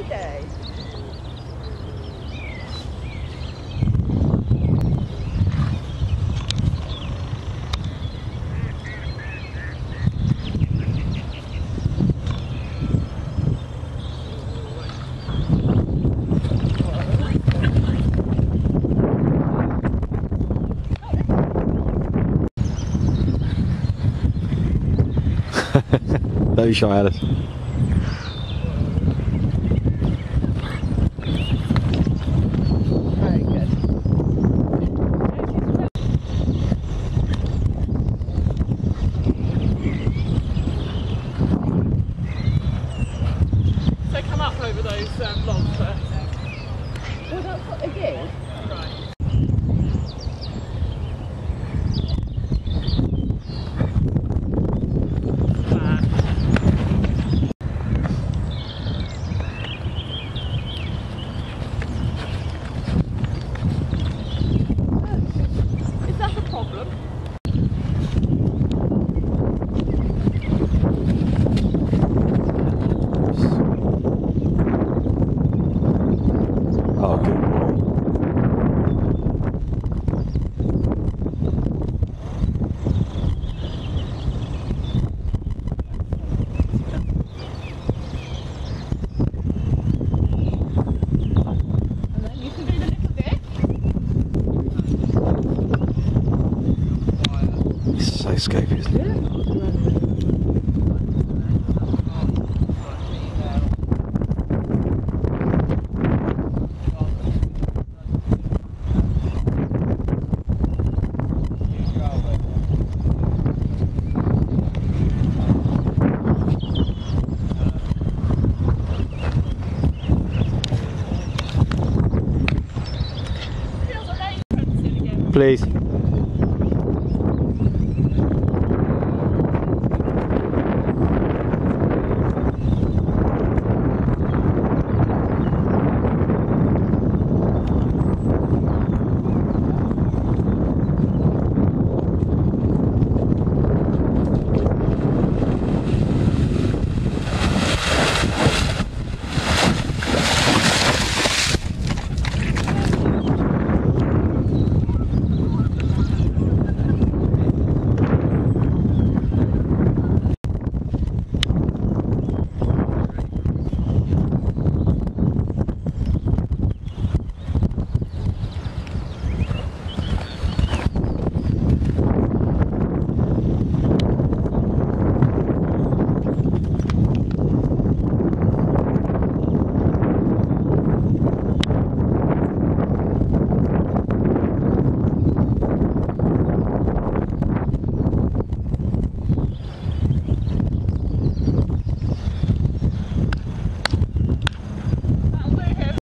every day. Don't be shy, Alice. Those um. Well, that's what they so scary, isn't it? Feel the lane fencing again. Please.